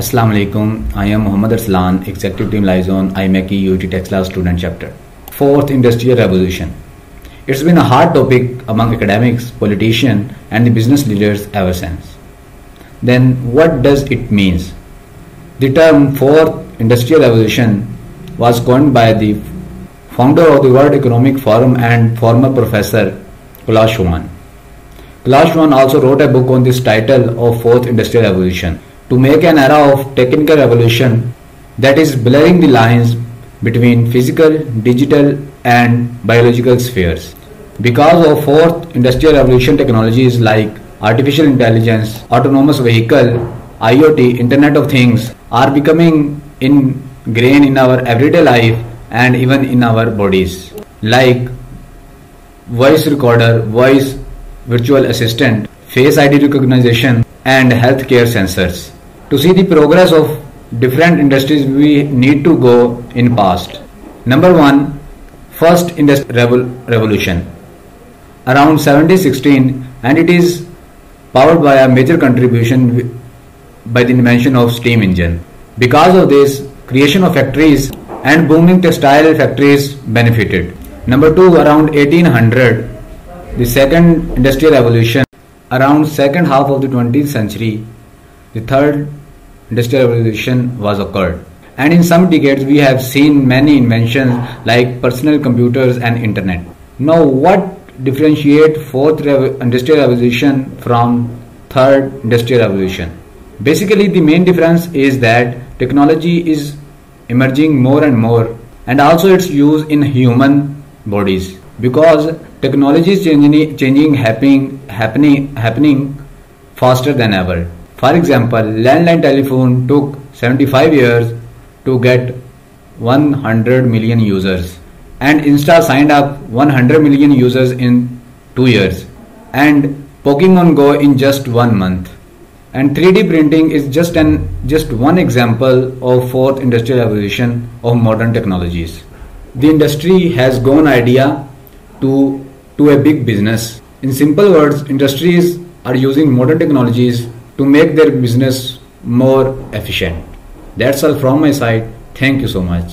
Assalamu alaikum. I am Muhammad Arslan, Executive Team Liaison, IMECI UT Textile Student Chapter. Fourth Industrial Revolution. It's been a hot topic among academics, politicians, and the business leaders ever since. Then, what does it mean? The term Fourth Industrial Revolution was coined by the founder of the World Economic Forum and former professor Klaus Schwab. Klaus Schwab also wrote a book on this title of Fourth Industrial Revolution to make an era of technical revolution that is blurring the lines between physical, digital, and biological spheres. Because of fourth industrial revolution technologies like artificial intelligence, autonomous vehicle, IoT, Internet of Things are becoming ingrained in our everyday life and even in our bodies. Like voice recorder, voice virtual assistant, face ID recognition, and healthcare sensors to see the progress of different industries we need to go in past. Number 1 first industrial revolution. Around 1716 and it is powered by a major contribution by the invention of steam engine. Because of this creation of factories and booming textile factories benefited. Number 2 around 1800 the second industrial revolution around second half of the 20th century the third industrial revolution was occurred. And in some decades, we have seen many inventions like personal computers and internet. Now, what differentiate fourth industrial revolution from third industrial revolution? Basically, the main difference is that technology is emerging more and more, and also its use in human bodies because technology is changing, changing happening, happening, happening faster than ever for example, landline telephone took 75 years to get 100 million users and Insta signed up 100 million users in 2 years and Pokemon Go in just 1 month. And 3D printing is just an just one example of fourth industrial revolution of modern technologies. The industry has gone idea to to a big business. In simple words, industries are using modern technologies to make their business more efficient. That's all from my side. Thank you so much.